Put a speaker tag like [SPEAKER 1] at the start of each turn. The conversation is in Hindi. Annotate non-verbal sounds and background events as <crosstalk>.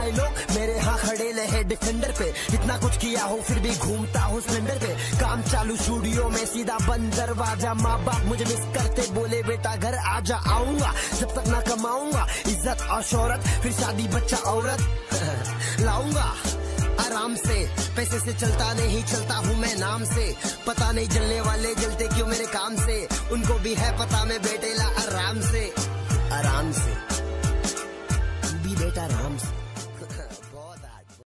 [SPEAKER 1] आए लोग मेरे यहाँ खड़े लहे डिफेंडर पे। इतना कुछ किया हो फिर भी घूमता हूँ स्प्लेंडर पे। काम चालू स्टूडियो में सीधा बंद दरवाज़ा। माँ बाप मुझे मिस करते, बोले, बेटा, घर आजा आऊँगा। जब तक ना कमाऊँगा, इज़्ज़त और शोहरत, फिर शादी, बच्चा, औरत <laughs> लाऊँगा। आराम से, पैसे से चलता नहीं, चलता हूँ मैं नाम से। पता नहीं जलने वाले जलते क्यों मेरे काम से। उनको भी है पता, मैं बेटे ला आराम से। आराम से। भी बेटा आराम से।